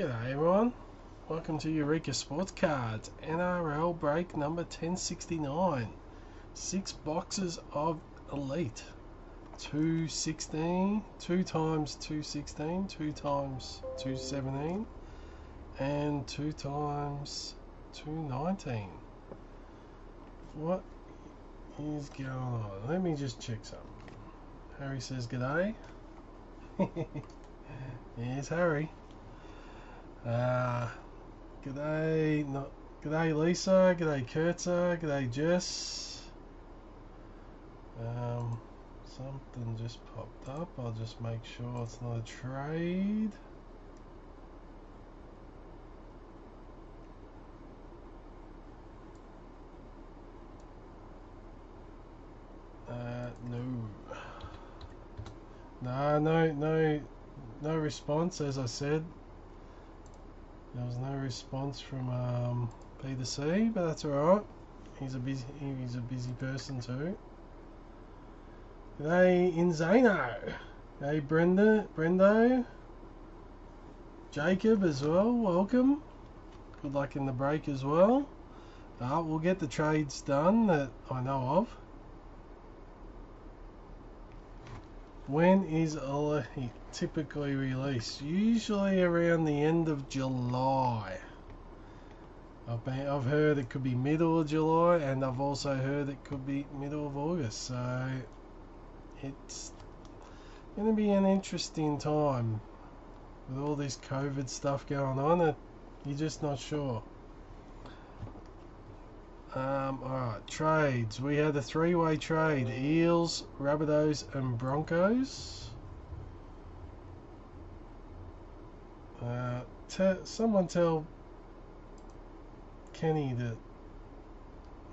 G'day everyone. Welcome to Eureka Sports Cards NRL break number 1069. Six boxes of Elite. 216, 2 times 216, 2 times 217, and 2 times 219. What is going on? Let me just check something. Harry says g'day. Here's Harry. Uh, g'day, not, g'day Lisa, g'day Kurtza, g'day Jess. Um, something just popped up. I'll just make sure it's not a trade. Uh, no. No, no, no, no response. As I said, there was no response from um, Peter C, but that's all right. He's a busy, he's a busy person too. G'day, Inzano. Hey, Brenda, Brendo. Jacob as well. Welcome. Good luck in the break as well. Uh, we'll get the trades done that I know of. When is Elite typically released? Usually around the end of July. I've, been, I've heard it could be middle of July, and I've also heard it could be middle of August. So it's going to be an interesting time with all this COVID stuff going on. It, you're just not sure. Um, Alright, trades. We had a three way trade Eels, Rabbitohs, and Broncos. Uh, someone tell Kenny that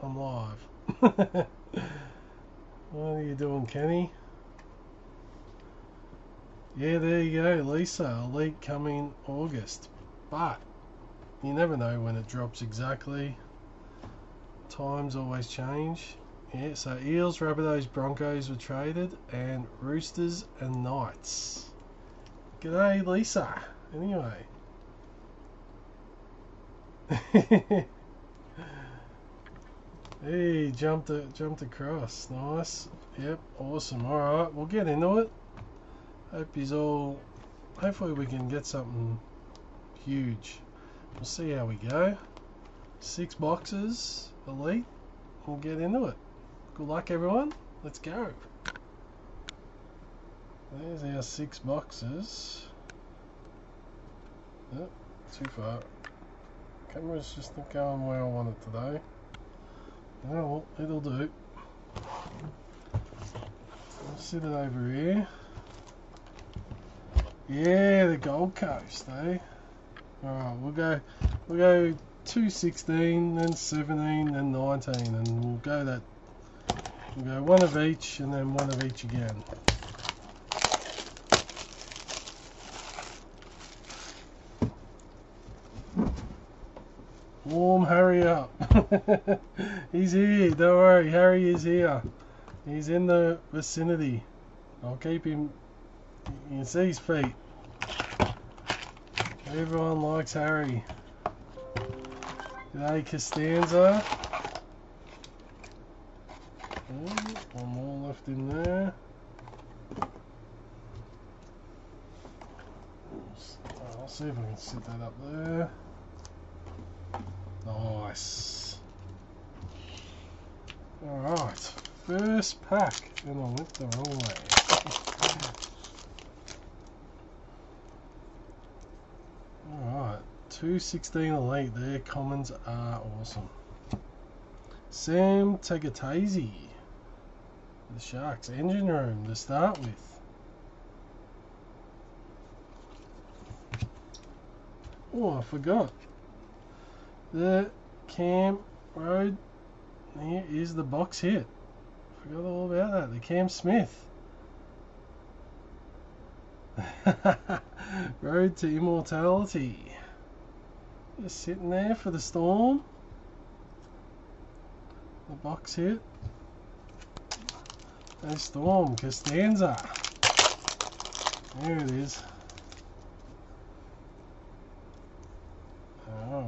I'm live. what are you doing, Kenny? Yeah, there you go, Lisa. Elite coming August. But you never know when it drops exactly times always change. Yeah, so Eels, Rabbitohs, Broncos were traded, and Roosters and Knights. G'day, Lisa. Anyway. hey, jumped a, jumped across. Nice. Yep, awesome. Alright, we'll get into it. Hope he's all... Hopefully we can get something huge. We'll see how we go. Six boxes elite, we'll get into it. Good luck, everyone. Let's go. There's our six boxes. Yep, too far. Camera's just not going where I want it today. Oh, it'll do. I'll sit it over here. Yeah, the Gold Coast, eh? Alright, we'll go we'll go 216, then 17, then 19, and we'll go that. We'll go one of each, and then one of each again. Warm hurry up. He's here, don't worry, Harry is here. He's in the vicinity. I'll keep him, you can see his feet. Everyone likes Harry. G'day Costanza. Oh, one more left in there. I'll see if I can set that up there. Nice. Alright, first pack, and I went the wrong way. Alright, 216 elite, their commons are awesome. Sam Tagataese, the Sharks engine room to start with. Oh, I forgot. The Cam Road, here is the box hit. Forgot all about that. The Cam Smith. Road to Immortality. Just sitting there for the storm. The box hit. No storm, Costanza. There it is.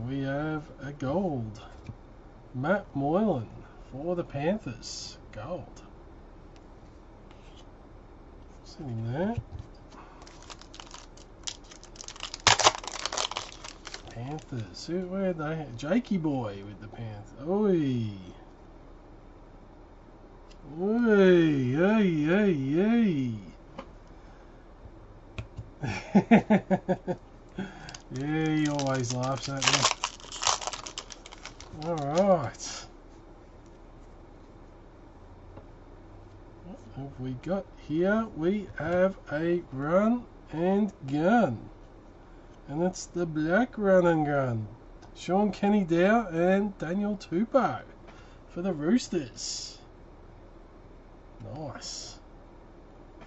We have a gold. Matt Moylan for the Panthers. Gold. Sitting there. Panthers. Who, where they? Jakey boy with the Panthers. Oi. Oi, oi, oi, oi. yeah, he always laughs at me. Alright. What have we got here? We have a run and gun. And it's the black run and gun. Shaun Kenny-Dowall and Daniel Tupou for the Roosters. Nice.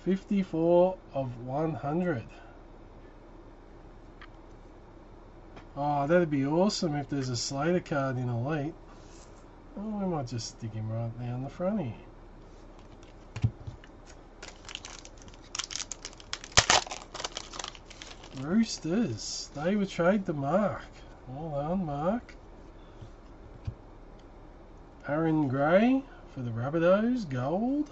54 of 100. Oh, that'd be awesome if there's a Slater card in Elite. Oh, we might just stick him right down the front here. Roosters. They would trade the Mark. Well done, Mark. Aaron Gray for the Rabbitohs. Gold.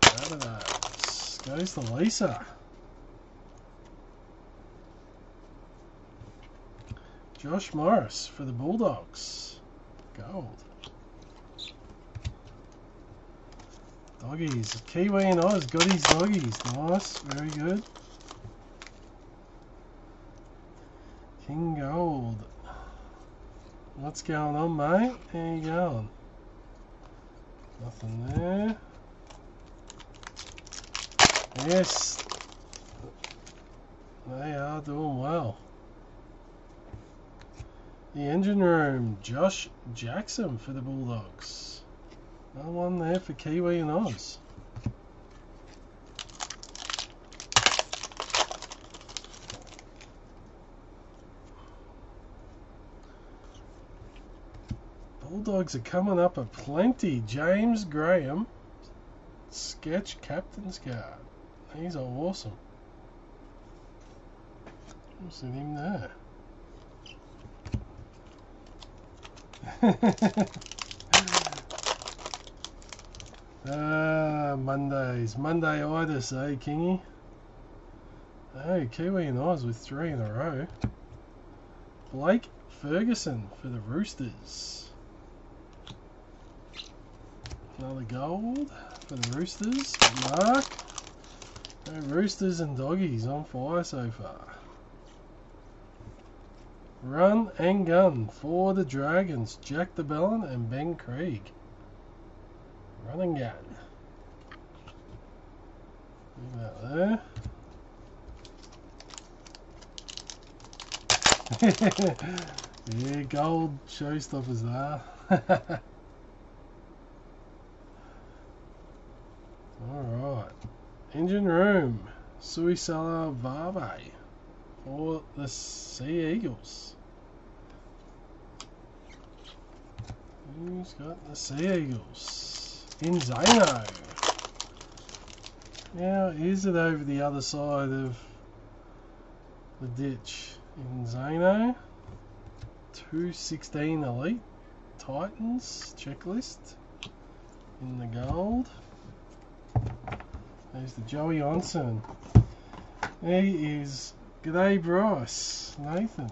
Rabbitohs. Goes to Lisa. Josh Morris for the Bulldogs. Gold. Doggies. Kiwi and Oz got his doggies. Nice. Very good. King Gold. What's going on, mate? How you going? Nothing there. Yes. They are doing well. The engine room, Josh Jackson for the Bulldogs. Another one there for Kiwi and Oz. Bulldogs are coming up a plenty. James Graham, sketch captain's card. These are awesome. What's him there? Ah, Mondays. Monday-itis, eh, Kingy? Hey, Kiwi and Oz with three in a row. Blake Ferguson for the Roosters. Another gold for the Roosters. Mark. Roosters and Doggies on fire so far. Run and gun for the Dragons. Jack de Belin and Ben Craig. Run and gun. Leave that there. yeah, gold showstoppers there. Alright. Engine room. Suisala Varve for the Sea Eagles. Who's got the Sea Eagles? In Zano. Now, is it over the other side of the ditch? In Zano. 216 Elite. Titans checklist. In the gold. There's the Joey Onsen. He is G'day Bryce, Nathan.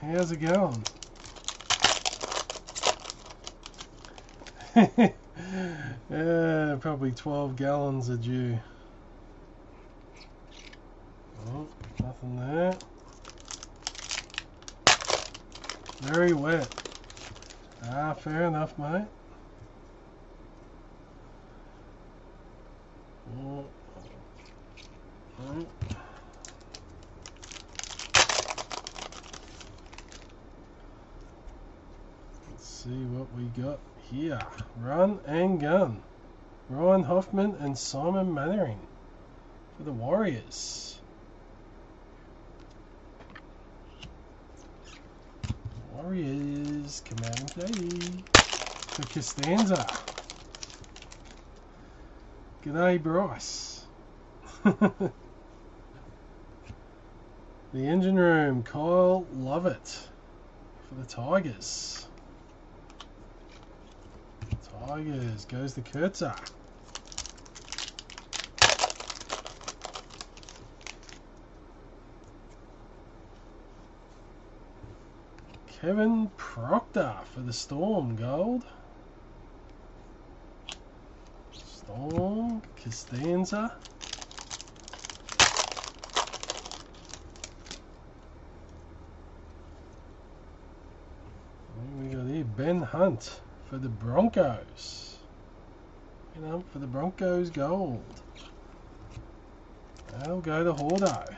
How's it going? Yeah, probably 12 gallons are due. Oh, nothing there. Very wet. Ah, fair enough, mate. Oh. Oh. Let's see what we got here. Run and gun. Ryan Hoffman and Simon Mannering for the Warriors. Warriors, come out and play. For Costanza. G'day, Bryce. The engine room, Kyle Lovett for the Tigers. Tigers goes the Kurtzer. Kevin Proctor for the Storm Gold. Storm Costanza. We got here Ben Hunt for the Broncos. You know, for the Broncos gold. That'll go to Hordo.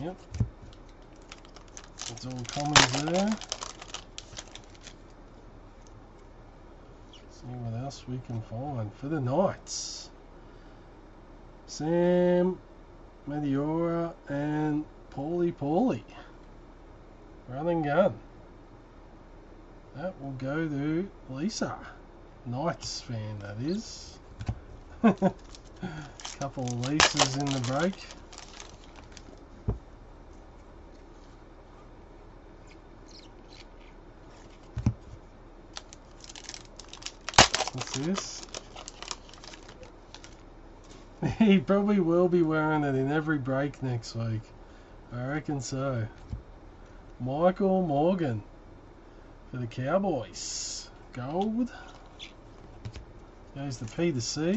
Yep. It's all commons there. See what else we can find for the Knights. Sam Mediora and Paulie Paulie. Running gun. That will go to Lisa. Knights fan, that is. Couple of Lisas in the break. What's this? He probably will be wearing it in every break next week. I reckon so. Michael Morgan for the Cowboys. Gold. Goes the P to C.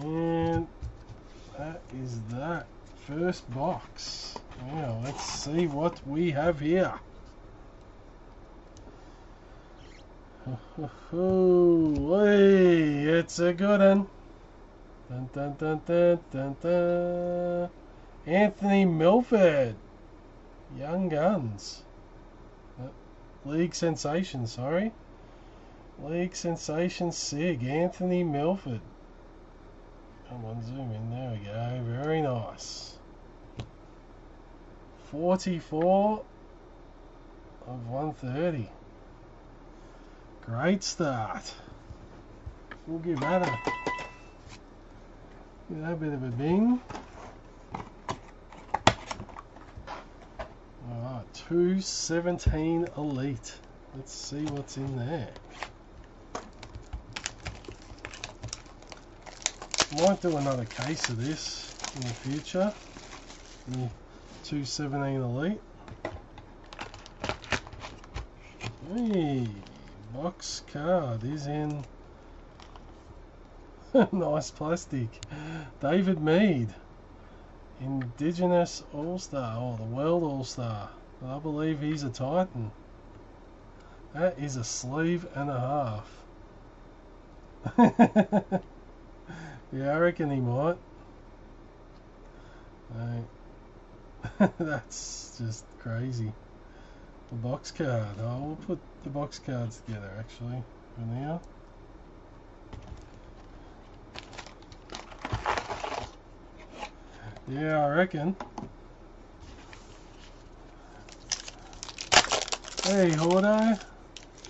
And that is that first box. Now let's see what we have here. Oh, hey, it's a good one. Dun, dun, dun, dun, dun, dun. Anthony Milford. Young Guns. Uh, League Sensation, sorry. League Sensation Sig. Anthony Milford. Come on, zoom in. There we go. Very nice. 44 of 130. Great start. We'll give that a, give that a bit of a bing. Alright, 217 Elite. Let's see what's in there. Might do another case of this in the future. The 217 Elite. Hey box card is in nice plastic. David Mead, Indigenous All Star, or oh, the World All Star. I believe he's a Titan. That is a sleeve and a half. yeah, I reckon he might. That's just crazy. The box card. Oh, we'll put the box cards together actually for now. Yeah, I reckon. Hey, Hordo.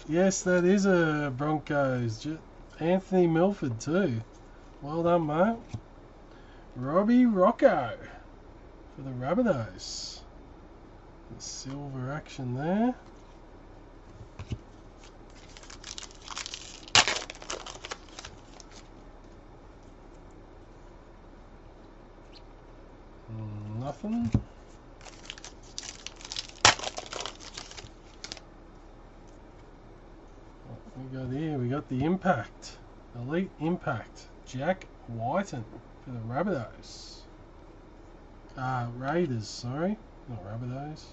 Yes, that is a Broncos. Anthony Milford too. Well done, mate. Robbie Rochow for the Rabbitohs. The silver action there. We got here? We got the Impact. Elite Impact. Jack Wighton for the Rabbitohs. Ah, Raiders, sorry. Not Rabbitohs.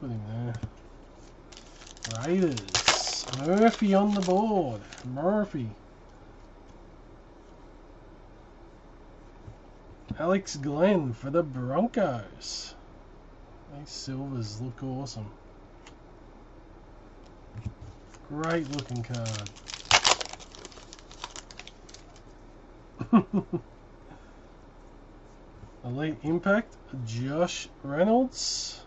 Put him there. Raiders. Murphy on the board. Murphy. Alex Glenn for the Broncos. These silvers look awesome. Great looking card. Elite Impact, Josh Reynolds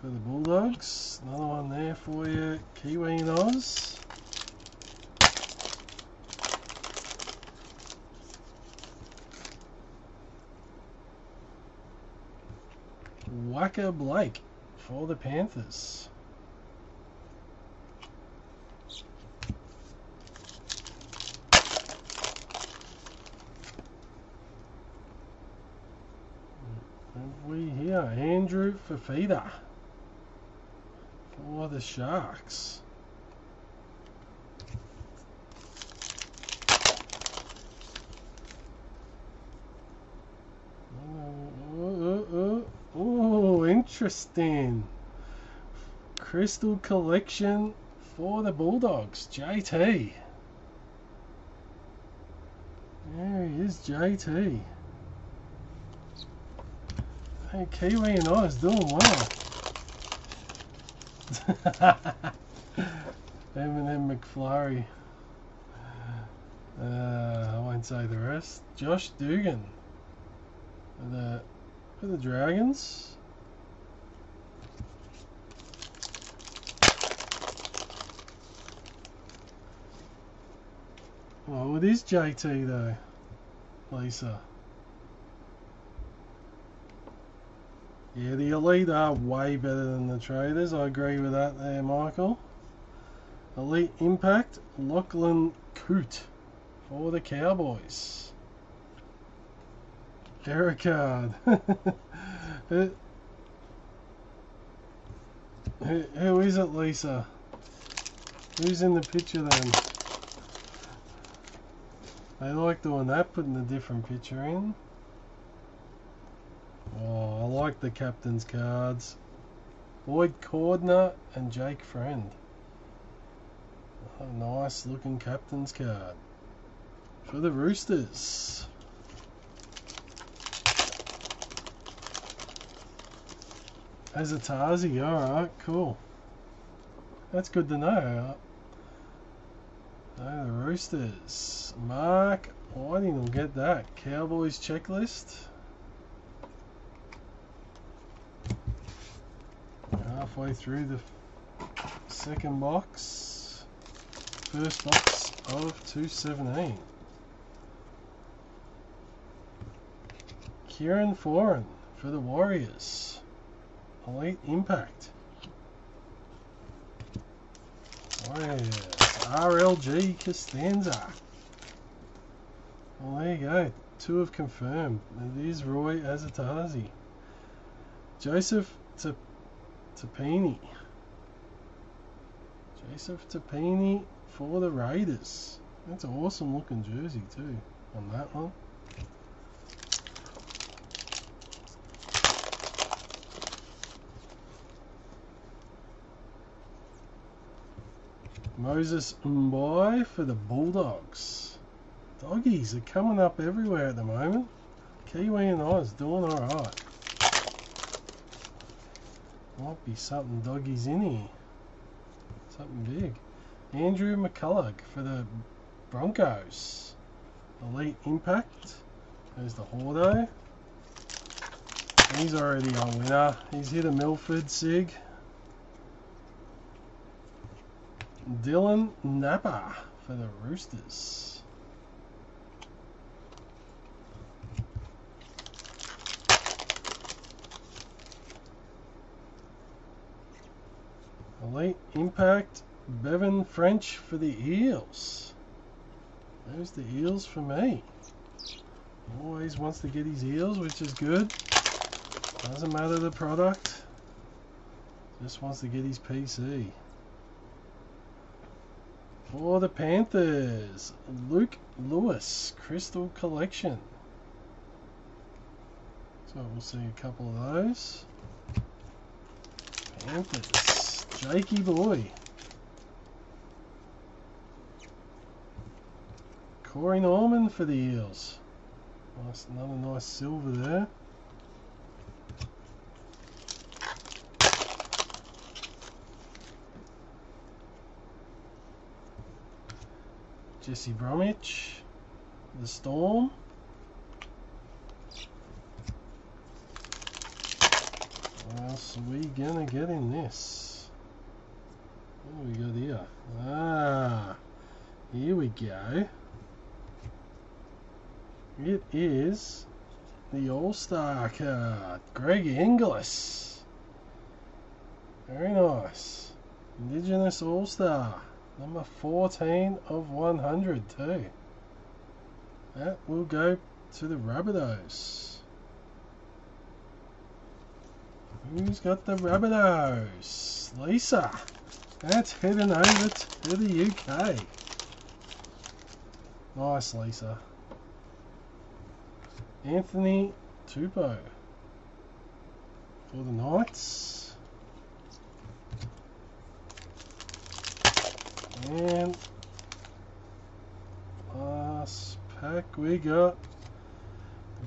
for the Bulldogs. Another one there for you, Kiwi and Oz. Waqa Blake for the Panthers. Have we here Andrew Fifita for the Sharks. Oh, oh, oh, interesting. Crystal collection for the Bulldogs. JT. There he is, JT. Hey, Kiwi and I is doing well. Eminem McFlurry. Uh, I won't say the rest. Josh Dugan. The, for the Dragons. Oh, it is JT though, Lisa. Yeah, the Elite are way better than the Traders. I agree with that there, Michael. Elite Impact, Lachlan Coote for the Cowboys. Ericard. who, who is it, Lisa? Who's in the picture then? They like doing that, putting a different picture in. Oh, I like the captain's cards. Boyd Cordner and Jake Friend. Nice looking captain's card. For the Roosters. Asotasi, alright, cool. That's good to know. Oh, the Roosters. Mark Whiting will get that. Cowboys checklist. Halfway through the second box. First box of 217. Kieran Foran for the Warriors. Elite Impact. Oh, Warriors. RLG Costanza. Well, there you go. Two have confirmed. It is Roy Asotasi. Joseph Tapine. Joseph Tapine for the Raiders. That's an awesome looking jersey too on that one. Moses Mbye for the Bulldogs. Doggies are coming up everywhere at the moment. Kiwi and Oz doing alright. Might be something doggies in here. Something big. Andrew McCullough for the Broncos. Elite Impact. There's the Hordo. He's already a winner. He's hit a Milford Sig. Dylan Napa for the Roosters. Elite Impact Bevan French for the Eels. There's the Eels for me. Always wants to get his Eels, which is good. Doesn't matter the product. Just wants to get his PC. For the Panthers, Luke Lewis, Crystal Collection. So we'll see a couple of those. Panthers, Jakey Boy. Corey Norman for the Eels. Nice, another nice silver there. Jesse Bromwich, the Storm. What else are we gonna get in this? What we got here? Ah, here we go. It is the All-Star card, Greg Inglis. Very nice. Indigenous All-Star number 14 of 100 too. That will go to the Rabbitohs. Who's got the Rabbitohs? Lisa. That's heading over to the UK. Nice, Lisa. Anthony Tupou for the Knights. And last pack we got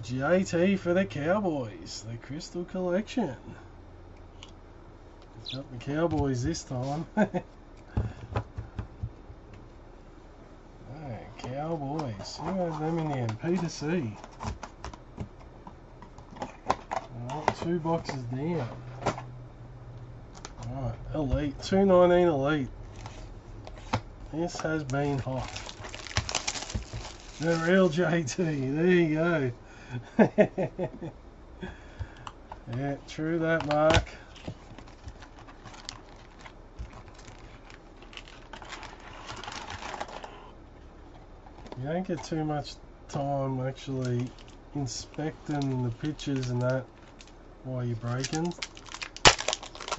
JT for the Cowboys, the Crystal Collection. Got the Cowboys this time. Alright, Cowboys. Who has them in there? Peter C. Alright, two boxes down. Alright, Elite. 219 Elite. This has been hot. The real JT. There you go. yeah, true that, Mark. You don't get too much time actually inspecting the pictures and that while you're breaking.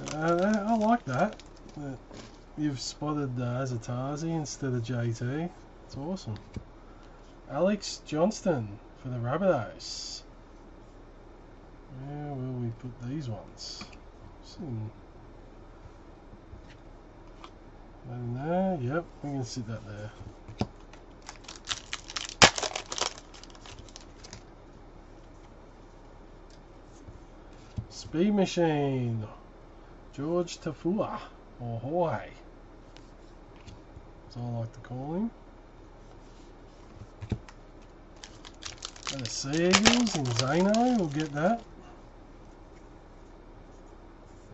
Uh, I like that. that you've spotted uh, Asotasi instead of JT. It's awesome. Alex Johnston for the Rabbitohs. Where will we put these ones? That in there? Yep, we can sit that there. Speed Machine, George Taufua, or Jorge. I like to call him. And the Sea Eagles in we'll get that.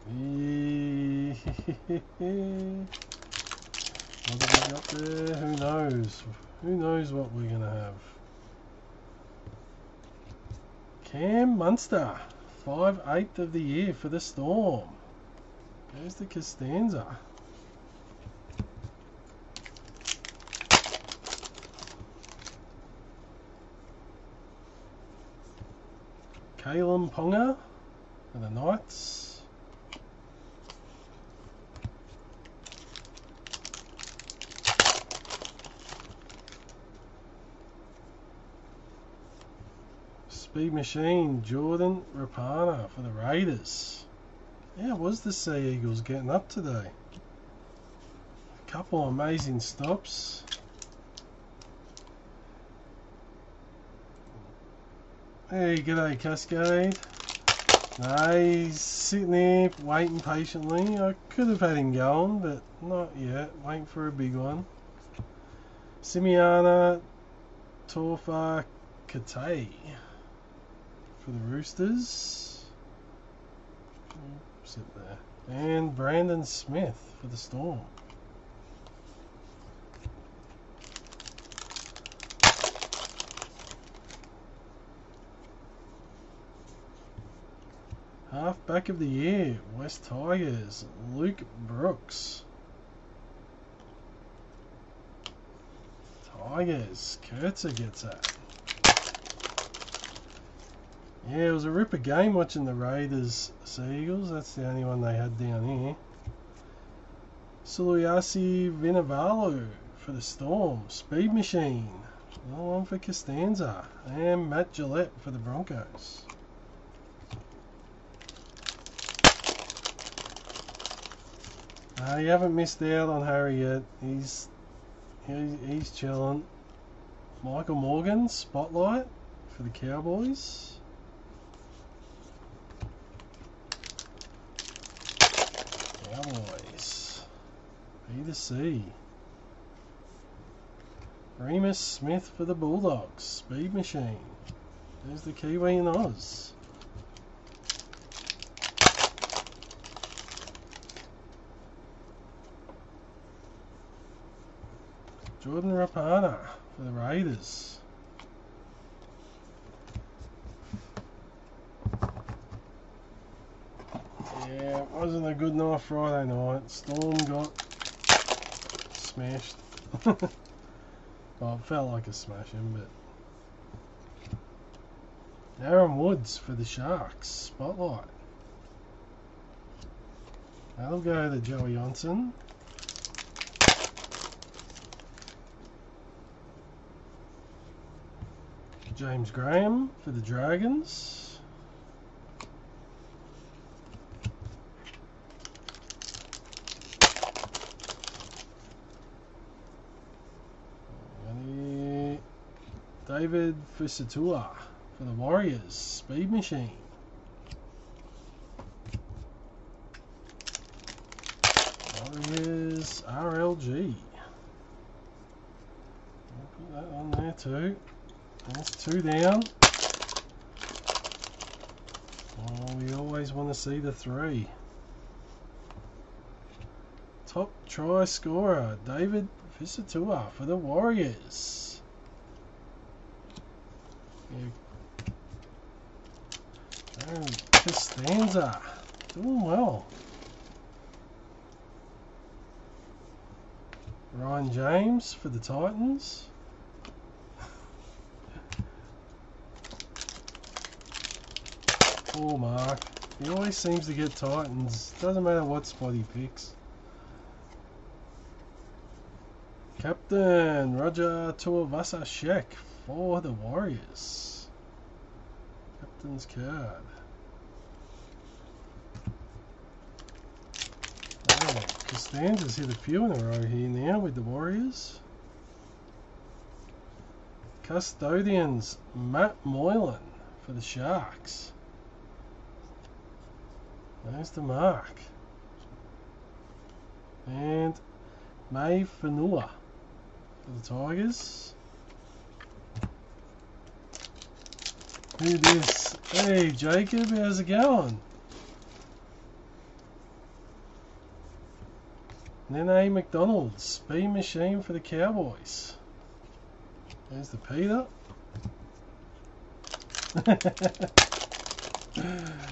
what there? Who knows? Who knows what we're going to have? Cam Munster. Five eighth of the year for the Storm. There's the Costanza. Kalyn Ponga for the Knights. Speed Machine, Jordan Rapana for the Raiders. Yeah, was the Sea Eagles getting up today? A couple amazing stops. Hey, g'day Cascade. He's sitting there waiting patiently. I could have had him going, but not yet. Waiting for a big one. Simiana Torfa Kate for the Roosters. Sit there. And Brandon Smith for the Storm. Half back of the year, West Tigers, Luke Brooks. Tigers, Kurtzer gets that. Yeah, it was a ripper game watching the Raiders Seagulls. That's the only one they had down here. Suliasi Vunivalu for the Storm. Speed Machine. Another one for Costanza. And Matt Gillett for the Broncos. Uh, you haven't missed out on Harry yet. He's he, he's chilling. Michael Morgan, Spotlight for the Cowboys. Cowboys. B to C. Reimis Smith for the Bulldogs. Speed Machine. There's the Kiwi in Oz. Jordan Rapana for the Raiders. Yeah, it wasn't a good night Friday night. Storm got smashed. well, it felt like a smashing, but. Aaron Woods for the Sharks. Spotlight. That'll go to Joey Johnson. James Graham for the Dragons. David Fusitu'a for the Warriors. Speed Machine. Warriors RLG. I'll put that on there too. That's two down. Oh, we always want to see the three. Top try scorer, David Fusitu'a for the Warriors. Aaron Costanza, doing well. Ryan James for the Titans. Poor Mark. He always seems to get Titans. Doesn't matter what spot he picks. Captain Roger Tuivasa-Sheck for the Warriors. Captain's card. Oh, Costanza's hit a few in a row here now with the Warriors. Custodians, Matt Moylan for the Sharks. There's the mark. And Mahe Fonua for the Tigers. Who this? Hey Jacob, how's it going? Nene Macdonald's, speed machine for the Cowboys. There's the Peter.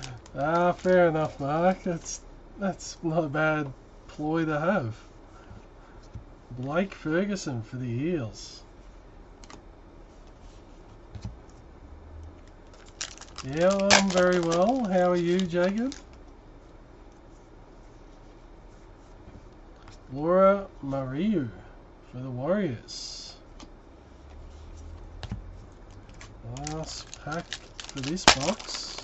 ah, fair enough, Mark. That's that's not a bad ploy to have. Blake Ferguson for the Eels. Yeah, I'm very well. How are you, Jacob? Laura Mariu for the Warriors. Last pack for this box.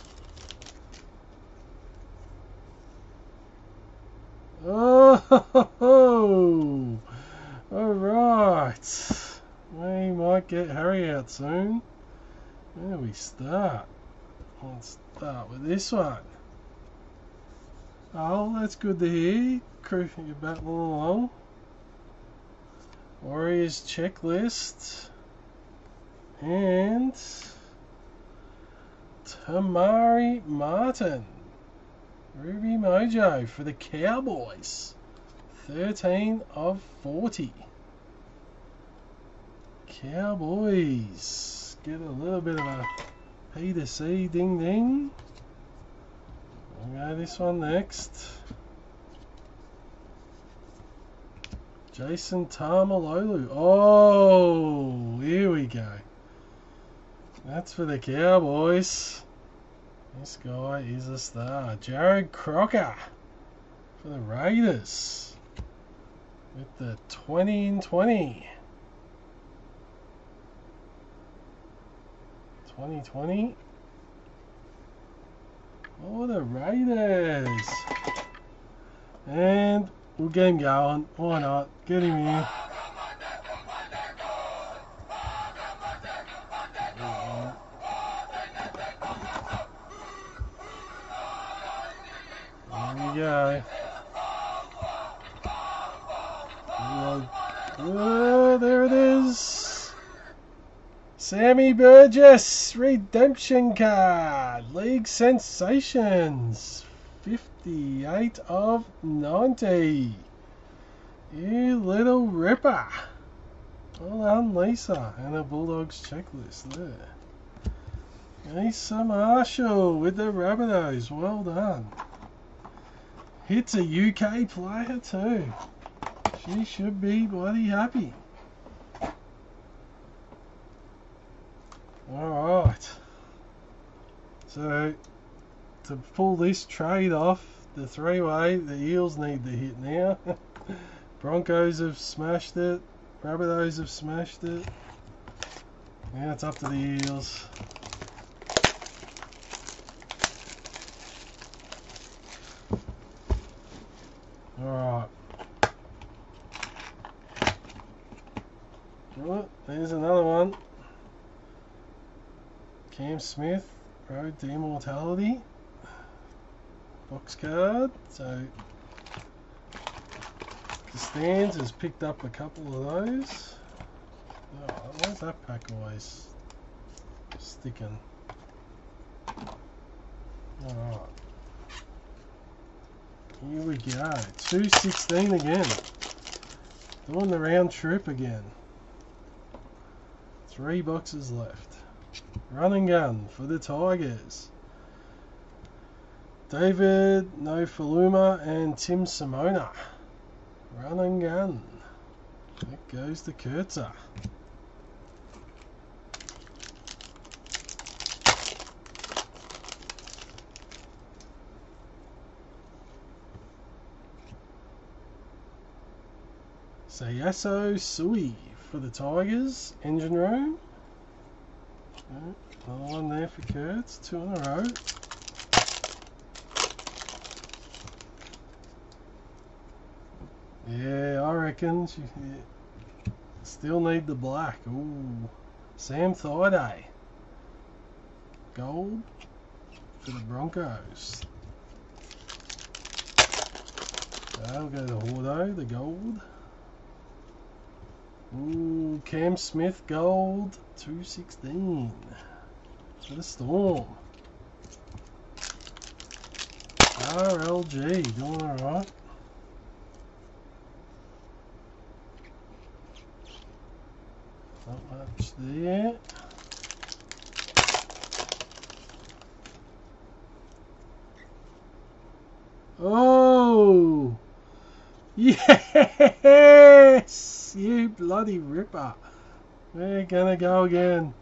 Oh, all right. We might get Harry out soon. Where do we start? Let's start with this one. Oh, that's good to hear. Crew, you're battling along. Warriors checklist. And Tamari Martin. Ruby Mojo for the Cowboys. 13 of 40. Cowboys. Get a little bit of a P to C ding ding. We'll go this one next. Jason Taumalolo. Oh, here we go. That's for the Cowboys. This guy is a star. Jarrod Croker for the Raiders with the 20 and 20. 2020. Oh, the Raiders. And we'll get him going. Why not? Get him here. Oh, there it is. Sammy Burgess redemption card. League sensations. 58 of 90. You little ripper. Well done, Lisa, and a Bulldogs checklist there. Lisa Marshall with the Rabbitohs. Well done. Hits a UK player too. She should be bloody happy. Alright. So, to pull this trade off, the three-way, the Eels need the hit now. Broncos have smashed it. Rabbitohs have smashed it. Now it's up to the Eels. Alright. Well, oh, there's another one. Cam Smith, Road to Immortality. Box card. So Costanz has picked up a couple of those. Oh, why's that pack always sticking? Alright. Here we go. 216 again. Doing the round trip again. Three boxes left. Run and gun for the Tigers. David Nofoaluma and Tim Simona. Run and gun. There goes the Kurtzer. Sauaso Sue for the Tigers. Engine room. Uh, another one there for Kurtz. Two in a row. Yeah, I reckon. She, yeah. Still need the black. Ooh. Sam Thaiday. Gold for the Broncos. That'll go to Hordo, the gold. Ooh, Cam Smith gold, 216. For the Storm. RLG, doing alright. Not much there. Oh! Yes! You bloody ripper. We're gonna go again.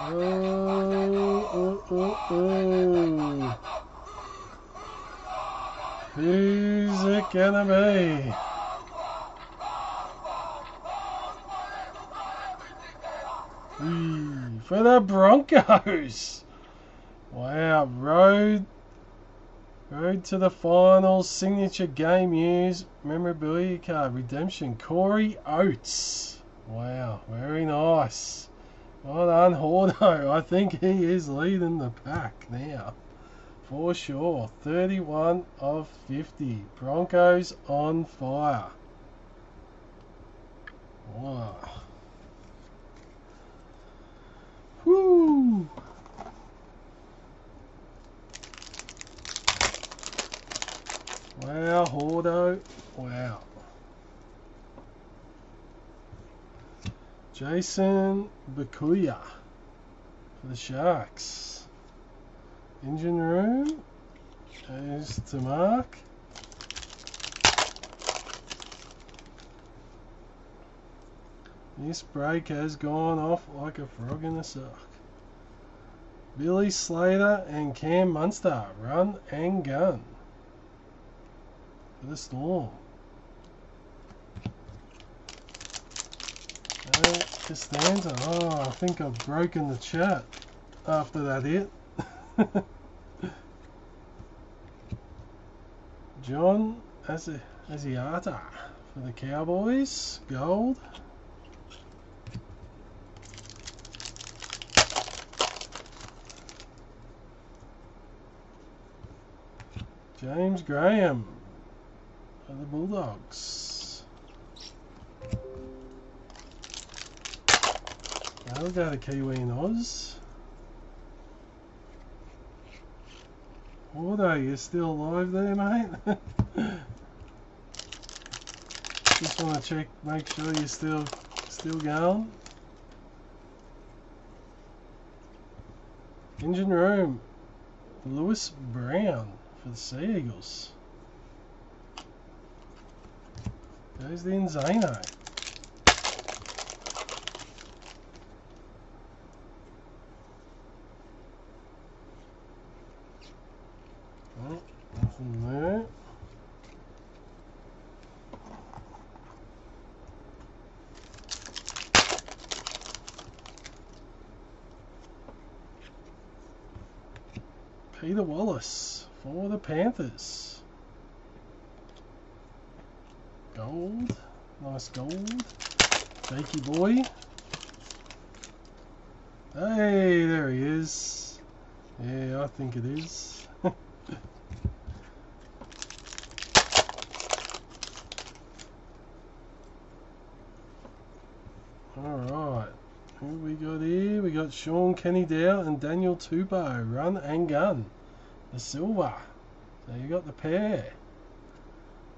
Oh, oh, oh, oh. Who's it gonna be? For the Broncos. Wow, road road to the finals, signature game use, memorabilia card, redemption, Corey Oates. Wow, very nice. Well done, Hordo. I think he is leading the pack now. For sure. 31 of 50. Broncos on fire. Wow. Whoo! Wow, Hordo. Wow. Jayson Bukuya for the Sharks. Engine room goes to Mark. This break has gone off like a frog in a sock. Billy Slater and Cam Munster run and gun the Storm. Uh, Costanza. Oh, I think I've broken the chat after that hit. John as a Asiata for the Cowboys. Gold. James Graham the Bulldogs. That'll go to Kiwi and Oz. Auto, you're still alive there, mate? Just want to check, make sure you're still still going. Engine room. Lewis Brown for the Sea Eagles. There's the Inzano. Oh, nothing there. Peter Wallace for the Panthers. Gold. Nice gold. Jakey boy. Hey, there he is. Yeah, I think it is. Alright. Who we got here? We got Shaun Kenny-Dowall and Daniel Tupou, Run and gun. The silver. So you got the pair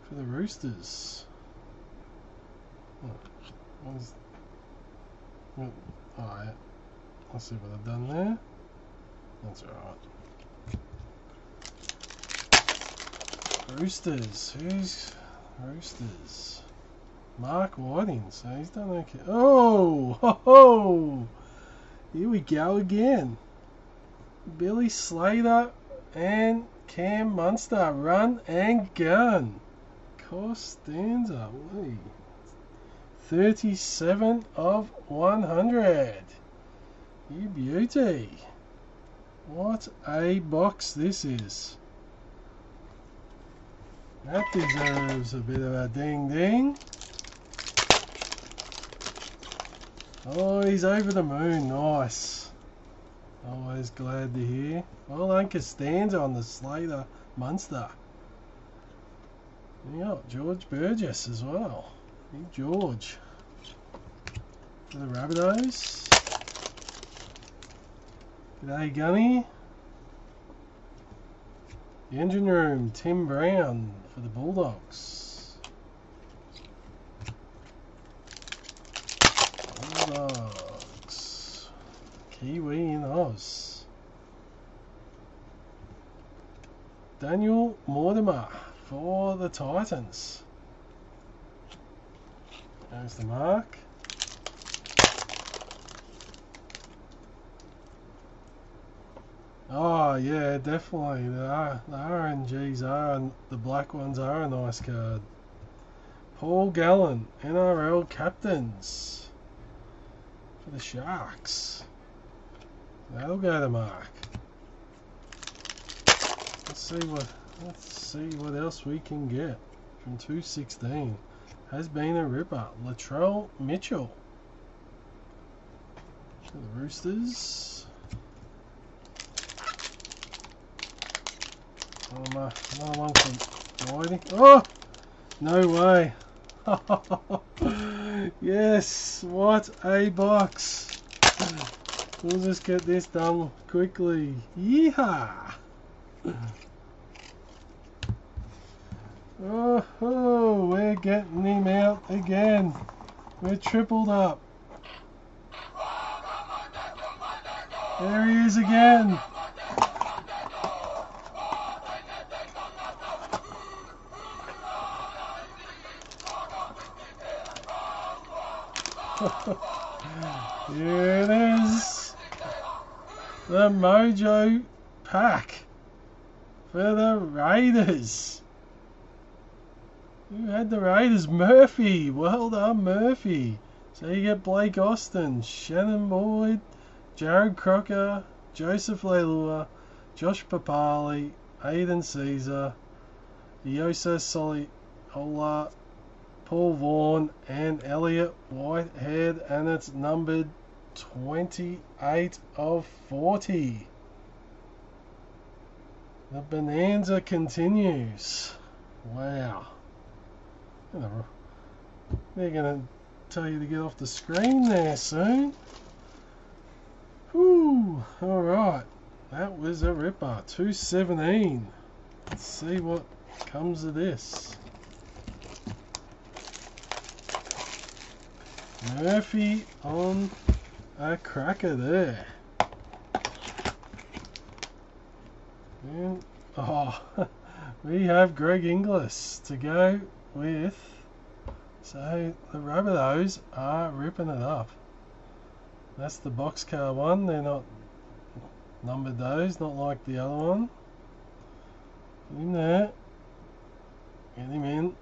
for the Roosters. What, oh. Let's see what I've done there. That's alright. Roosters. Who's Roosters? Mark Whiting. So he's done okay. Oh, ho, ho. Here we go again. Billy Slater and Cam Munster. Run and gun. Costanza. Wait. 37 of 100. You beauty. What a box this is. That deserves a bit of a ding ding. Oh, he's over the moon. Nice. Always glad to hear. Well done, Costanza on the Slater Munster. Yeah, George Burgess as well. Big George. For the Rabbitohs. G'day, Gunny. The engine room, Tim Brown for the Bulldogs. Bulldogs. Kiwi in Oz. Daniel Mortimer for the Titans. There's the mark. Oh yeah, definitely. The, R, the RNGs are, the black ones are a nice card. Paul Gallen, NRL captains for the Sharks. That'll go to Mark. Let's see what let's see what else we can get from 216. Has been a ripper. Latrell Mitchell. For the Roosters. Oh, another one from. Oh! No way. yes, what a box. We'll just get this done quickly. Yeehaw! Oh, oh, we're getting him out again. We're tripled up. There he is again. Here it is. The Mojo pack for the Raiders. Who had the Raiders? Murphy. Well done, Murphy. So you get Blake Austin, Shannon Boyd, Jarrod Croker, Joseph Leilua, Josh Papalii, Aidan Sezer, Yosa Soliola, Paul Vaughan, and Elliot Whitehead, and it's numbered 28 of 40. The bonanza continues. Wow. They're going to tell you to get off the screen there soon. Whew, alright. That was a ripper. 217. Let's see what comes of this. Murphy on a cracker there. And, oh, we have Greg Inglis to go with. So the Rabbitohs are ripping it up. That's the boxcar one. They're not numbered those, not like the other one. In there. Get him in.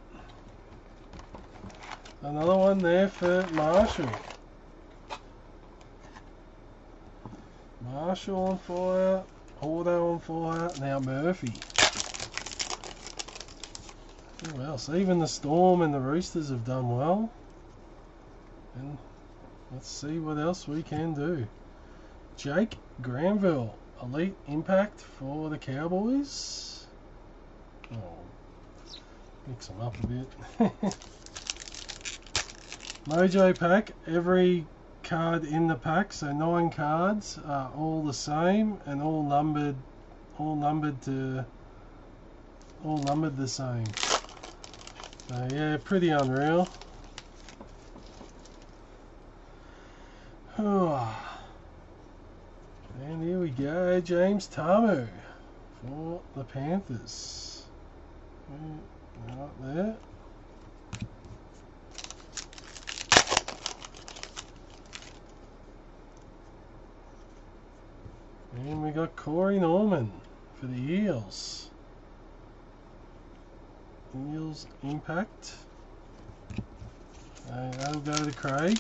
Another one there for Marshall. Marshall on fire. Auto on fire. Now Murphy. Who so Even the Storm and the Roosters have done well. And let's see what else we can do. Jake Granville, Elite Impact for the Cowboys. Oh, mix them up a bit. Mojo pack, every card in the pack, so nine cards are all the same and all numbered, all numbered to, all numbered the same. So yeah, pretty unreal. And here we go, James Tamou for the Panthers. Right there. And we got Corey Norman for the Eels. Eels Impact. Uh, that'll go to Craig.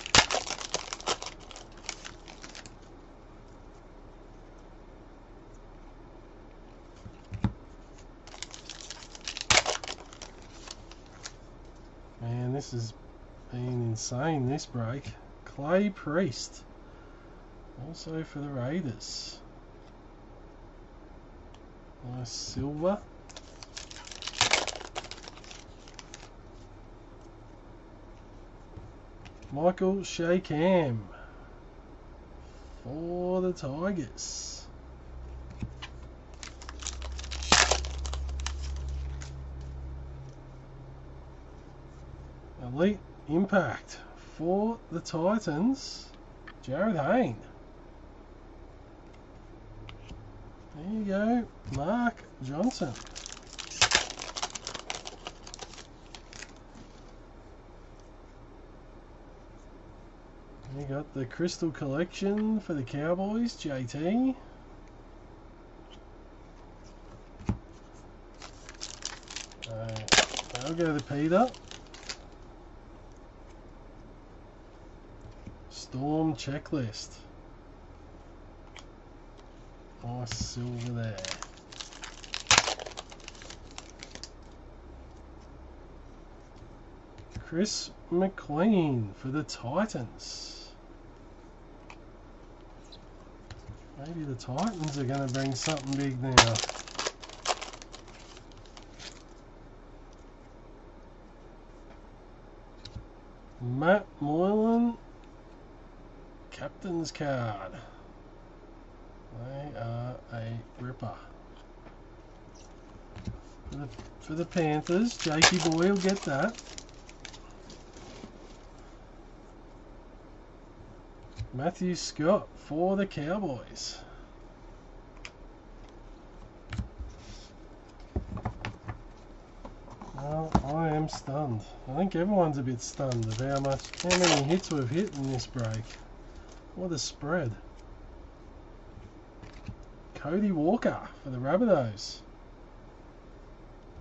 Man, this has been insane this break. Clay Priest. Also for the Raiders. Nice silver. Michael Chee-Kam for the Tigers. Elite Impact for the Titans, Jarryd Hayne. There you go, Mark Johnson. We got the Crystal Collection for the Cowboys, JT. Uh, I'll go to Peter. Storm Checklist. Nice silver there. Chris McQueen for the Titans. Maybe the Titans are going to bring something big now. Matt Moylan, Captain's card. They are a ripper. For the, for the Panthers, Jakey Boy will get that. Matthew Scott for the Cowboys. Well, I am stunned. I think everyone's a bit stunned of how much, how many hits we've hit in this break. What a spread. Cody Walker for the Rabbitohs.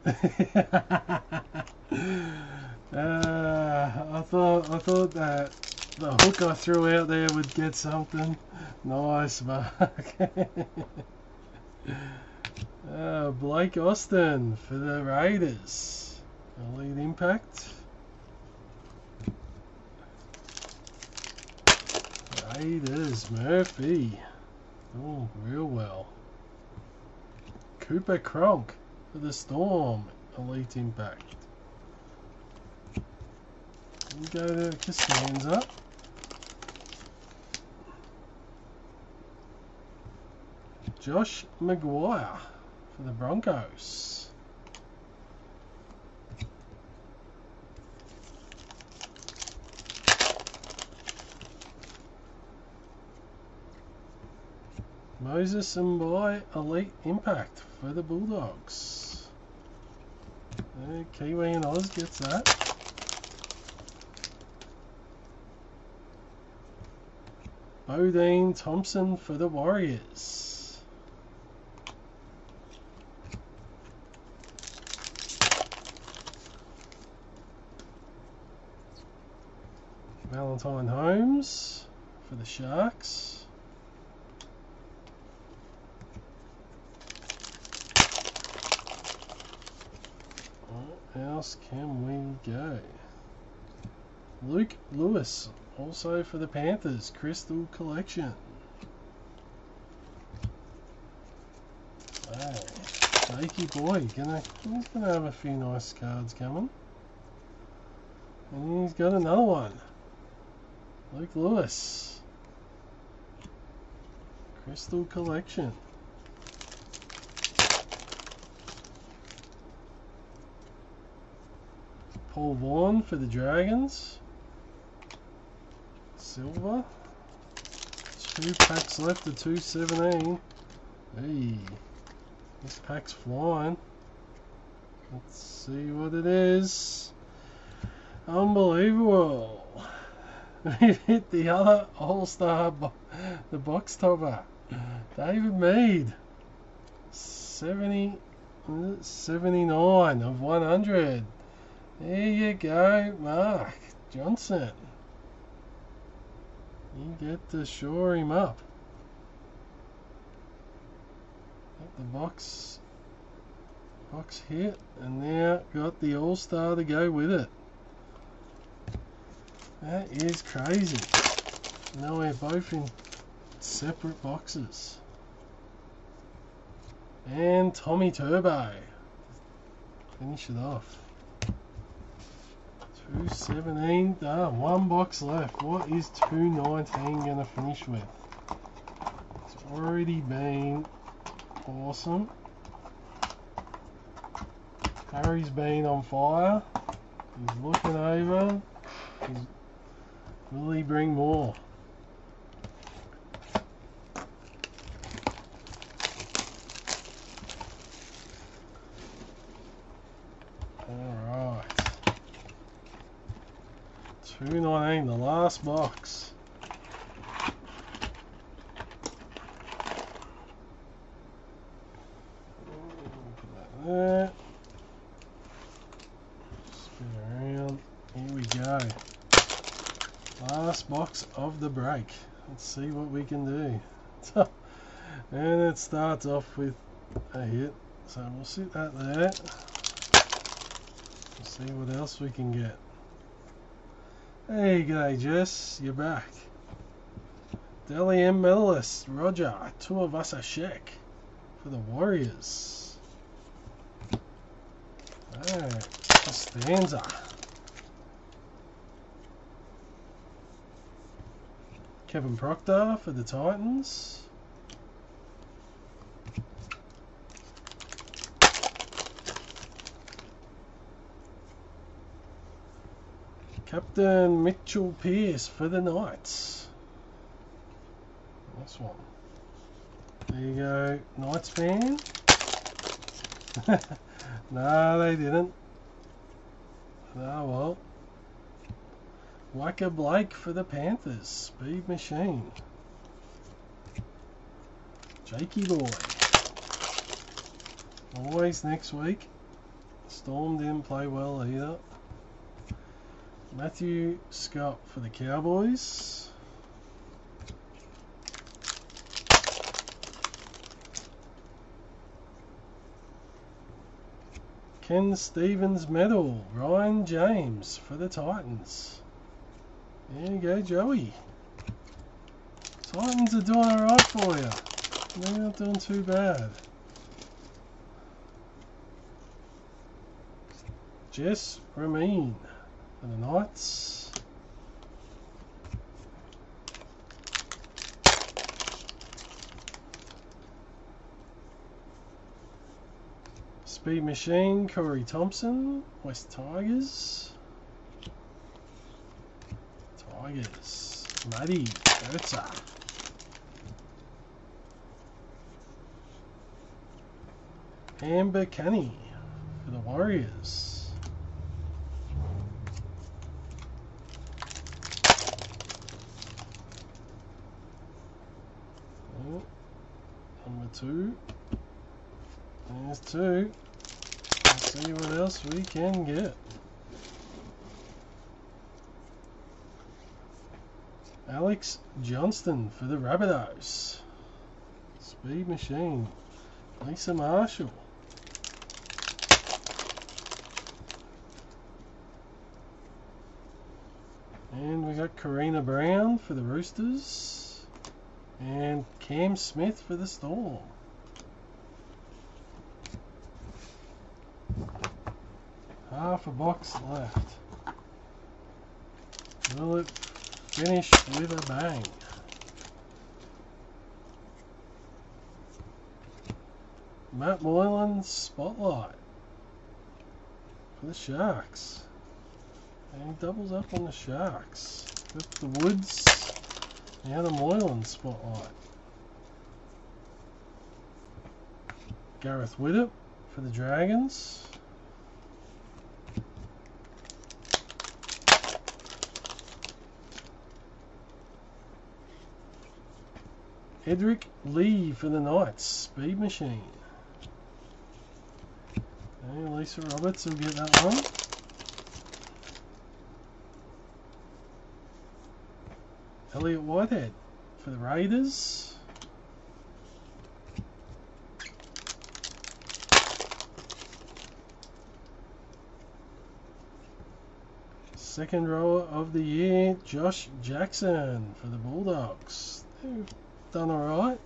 uh, I thought I thought that the hook I threw out there would get something. Nice, Mark. uh, Blake Austin for the Raiders. Elite Impact. Raiders, Murphy. Oh, real well. Cooper Cronk for the Storm. Elite Impact. We go to Costanza. Josh McGuire for the Broncos. Moses Mbye Elite Impact for the Bulldogs. Uh, Kiwi and Oz gets that. Bodene Thompson for the Warriors. Valentine Holmes for the Sharks. What else can we go? Luke Lewis, also for the Panthers, Crystal Collection. Wow, boy, gonna, he's gonna have a few nice cards coming. And he's got another one. Luke Lewis. Crystal Collection. Paul Vaughan for the Dragons. Silver. Two packs left of 217. Hey, this pack's flying. Let's see what it is. Unbelievable. We hit the other All-Star, the box topper. David Mead. 70, 79 of 100. There you go, Mark Johnson. You get to shore him up. Got the box box hit and now got the all-star to go with it. That is crazy. Now we're both in separate boxes. And Tommy Turbo. Finish it off. 217 done. Uh, one box left. What is 219 going to finish with? It's already been awesome. Harry's been on fire. He's looking over. He's, will he bring more? Alright. 219, the last box. Put that there. Spin around. Here we go. Last box the break. Let's see what we can do. and it starts off with a hit. So we'll sit that there. We'll see what else we can get. Hey, g'day Jess, you're back. Dally M medalist, Roger, Tuivasa-Sheck for the Warriors. Alright, Costanza. Kevin Proctor for the Titans. Captain Mitchell Pearce for the Knights. Nice one. There you go, Knights fan. no, they didn't. Oh well. Waqa Blake for the Panthers. Speed Machine. Jakey boy. Always next week. Storm didn't play well either. Matthew Scott for the Cowboys. Ken Stevens medal, Ryan James for the Titans. There you go, Joey. Titans are doing alright for you. They're not doing too bad. Jess Ramien for the Knights. Speed Machine, Corey Thompson, West Tigers. Tigers. Matty Berta. Amber Kenny for the Warriors. Oh, number two. There's two. Let's see what else we can get. Alex Johnston for the Rabbitohs. Speed Machine. Lisa Marshall. And we got Karina Brown for the Roosters. And Cam Smith for the Storm. Half a box left. Will it finish with a bang? Matt Moylan spotlight for the Sharks. And he doubles up on the Sharks. Got the Woods Now the Moylan spotlight. Gareth Widdop for the Dragons. Edrick Lee for the Knights, Speed Machine. Okay, Lisa Roberts will get that one. Elliot Whitehead for the Raiders. Second rower of the year, Josh Jackson for the Bulldogs. They've done alright.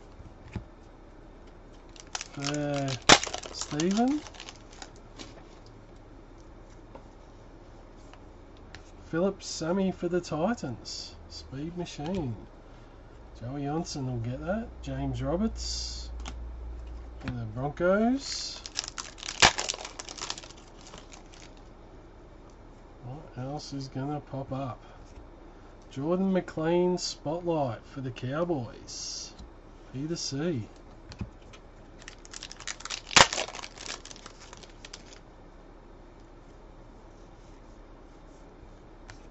For uh, Stephen. Phillip Sami for the Titans. Speed Machine. Joey Johnson will get that. James Roberts for the Broncos. What else is going to pop up? Jordan McLean Spotlight for the Cowboys. P to C.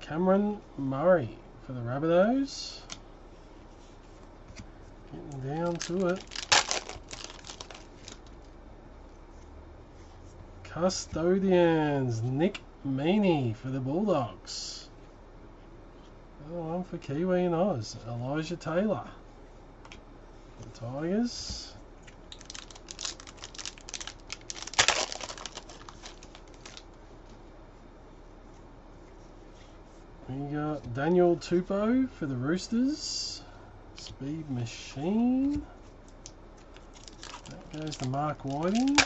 Cameron Murray for the Rabbitohs. Getting down to it. Custodians, Nick Meaney for the Bulldogs. Oh, one for Kiwi and Oz. Elijah Taylor. The Tigers. We got Daniel Tupou for the Roosters. Speed Machine. That goes to Mark Whiting.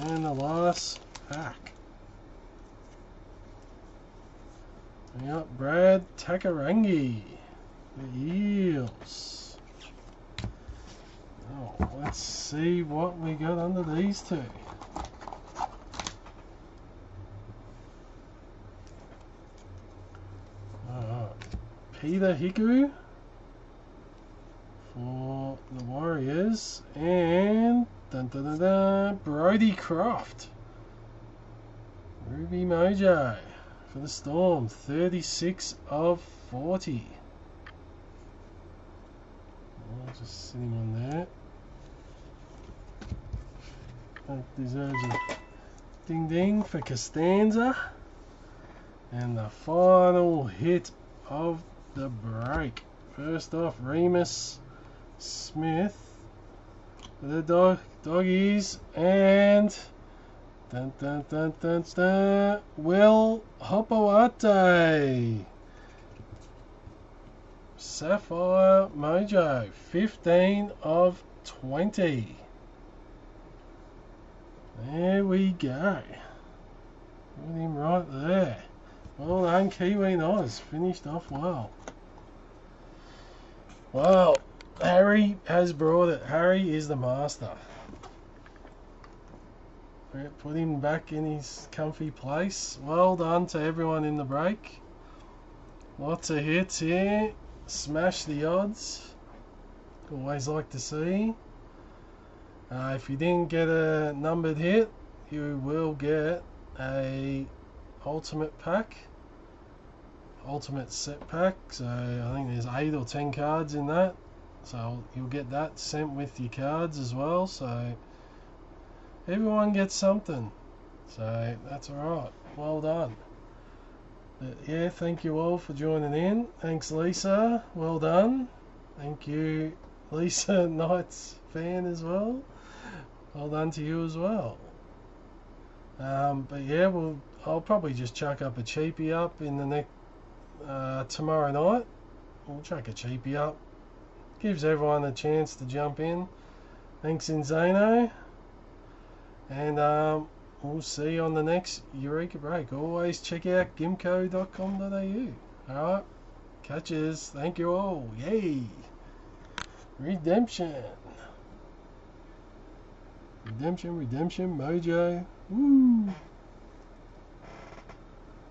And the last pack. Got Brad Takairangi. The Eels. Oh, let's see what we got under these two. Alright. Peter Hiku for the Warriors and dun, dun, dun, Brodie Croft. Ruby Mojo for the Storm, 36 of 40. I'll just sit him on there. That deserves a ding ding for Costanza. And the final hit of the break. First off, Reimis Smith the dog doggies and Dun, dun, dun, dun, dun. Will Hopoate. Sapphire Mojo. 15 of 20. There we go. Put him right there. Well done, Kiwi Oz. Finished off well. Well, Harry has brought it. Harry is the master. Put him back in his comfy place. Well done to everyone in the break. Lots of hits here. Smash the odds. Always like to see. Uh, if you didn't get a numbered hit, you will get a ultimate pack, ultimate set pack. So I think there's eight or ten cards in that. So you'll get that sent with your cards as well. So everyone gets something. So that's alright. Well done. But yeah, thank you all for joining in. Thanks, Lisa. Well done. Thank you, Lisa Knights fan as well. Well done to you as well. Um, but yeah, well, I'll probably just chuck up a cheapie up in the next uh, tomorrow night. We'll chuck a cheapie up. Gives everyone a chance to jump in. Thanks, Inzano. And um, we'll see you on the next Eureka Break. Always check out gimko.com.au. Alright, catches. Thank you all. Yay! Redemption. Redemption, redemption, mojo. Woo!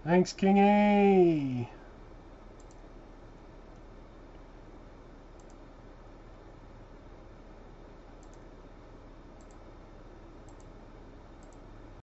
Thanks, Kingy!